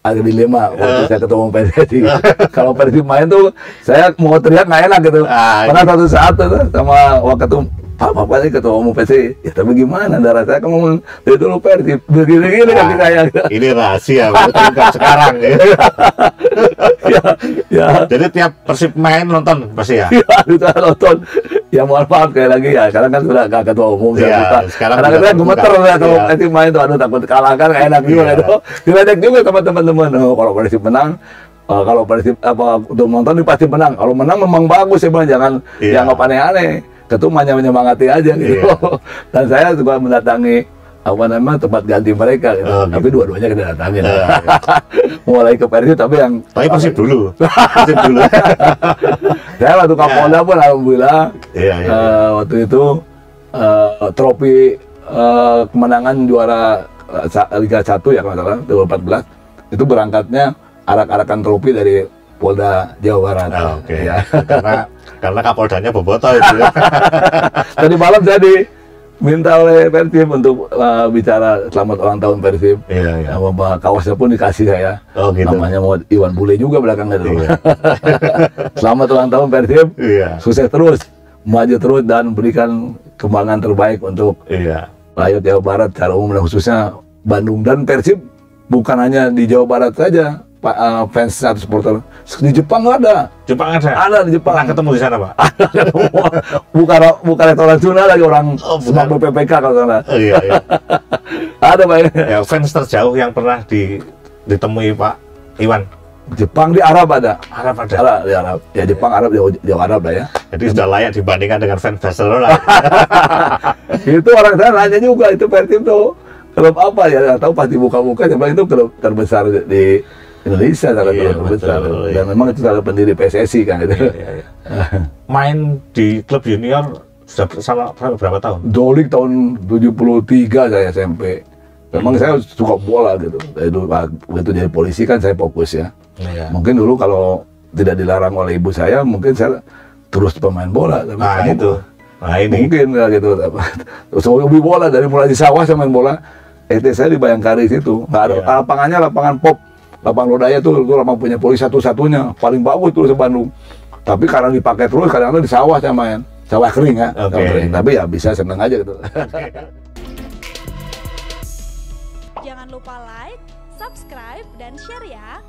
agak dilema waktu saya ketemu PSSI. Kalau Persib main tuh saya mau teriak nggak enak gitu. Ah, Pernah satu saat tuh sama waketum Pak Bapak ini ketua umum PSSI. Ya tapi gimana darah saya kan ngomong dari dulu Persib begini-gini kaki saya. Ini rahasia, bukan sekarang ya. ya, ya. Jadi tiap Persib main nonton pasti ya. Ya, kita nonton. Ya mohon maaf sekali lagi ya, sekarang kan sudah gak ketua umum Iya, ya, kita. sekarang Karena kita gemeter ya kalau Iya. Persib main tuh, aduh takut kalah kan gak enak juga Iya. gitu. Diledek juga sama teman-teman, oh, kalau Persib menang, eh, kalau Persib apa untuk nonton pasti menang. Kalau menang memang bagus ya bang, jangan Iya. dianggap aneh-aneh. Ketum hanya menyemangati aja gitu. Iya. Dan saya juga mendatangi apa namanya tempat ganti mereka gitu. Oh, gitu. Tapi dua-duanya kita datangin. Iya, Mulai ke Persib tapi yang Tapi Persib dulu. Persib dulu. saya waktu Kapolda pun alhamdulillah Iya, iya. eh, waktu itu eh, trofi eh, kemenangan juara eh, Liga 1 ya kalau salah 2014 itu berangkatnya arak-arakan trofi dari Polda Jawa Barat. Ah, Oke. Ya. Karena karena Kapoldanya bobotoh itu. ya. Tadi malam saya diminta oleh Persib untuk eh, bicara selamat ulang tahun Persib. Iya, iya. Pak Kawasnya pun dikasih saya. Oh gitu. Namanya mau Iwan Bule juga belakangnya itu. Iya. selamat ulang tahun Persib. Iya. Sukses terus, maju terus dan berikan kembangan terbaik untuk Iya. rakyat Jawa Barat secara umum dan khususnya Bandung dan Persib bukan hanya di Jawa Barat saja Pak eh, fans atau supporter di Jepang nggak ada Jepang ada. ada di Jepang Pernah ketemu di sana, Pak? bukan bukan orang Sunda lagi orang Oh, bukan. BPPK kalau sana Oh, iya, iya. ada pak Ya, fans terjauh yang pernah di ditemui Pak Iwan. Jepang di Arab ada Arab ada. ada di Arab ya Jepang Arab Jawa, Jawa Arab lah ya Jadi sudah layak dibandingkan dengan fans Barcelona. itu orang sana nanya juga itu Persib tuh klub apa ya nggak tahu pasti buka-buka coba itu klub terbesar di Indonesia salah Iya, satu terbesar betul, dan memang itu salah pendiri PSSI kan itu Iya, iya, iya. Main di klub junior sudah sampai berapa tahun? Dolik tahun 73 saya SMP memang Hmm. saya suka bola gitu Dari dulu begitu jadi polisi kan saya fokus ya Iya. mungkin dulu kalau tidak dilarang oleh ibu saya mungkin saya terus pemain bola tapi Nah, kamu- itu. Nah, ini. mungkin ya gitu terus hobi bola dari mulai di sawah saya main bola ET saya di Bayangkari situ nggak ada Iya. lapangannya lapangan pop lapangan lodaya tuh itu lapangan punya polisi satu-satunya paling bagus tuh di Bandung tapi karena dipakai terus kadang-kadang di sawah saya main sawah kering ya Oke. sawah kering. tapi ya bisa seneng aja gitu Jangan lupa like, subscribe, dan share ya.